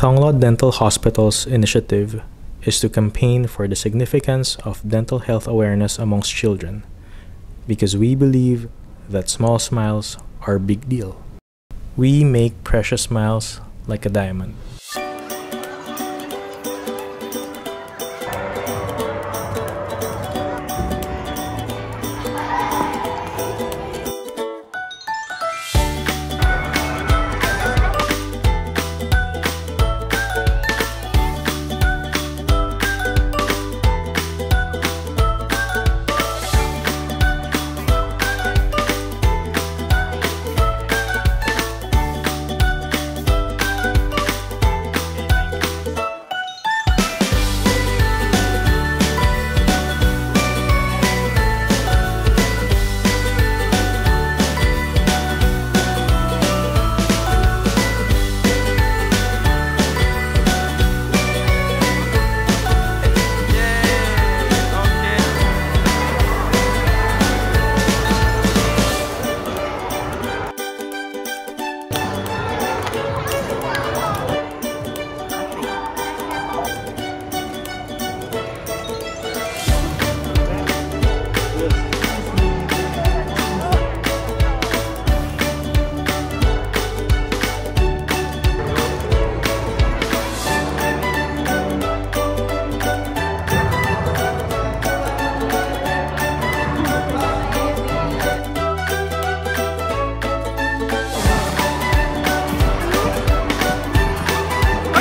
Thonglor Dental Hospital's initiative is to campaign for the significance of dental health awareness amongst children because we believe that small smiles are a big deal. We make precious smiles like a diamond.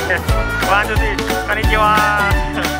ワン、ツー、こんにちは。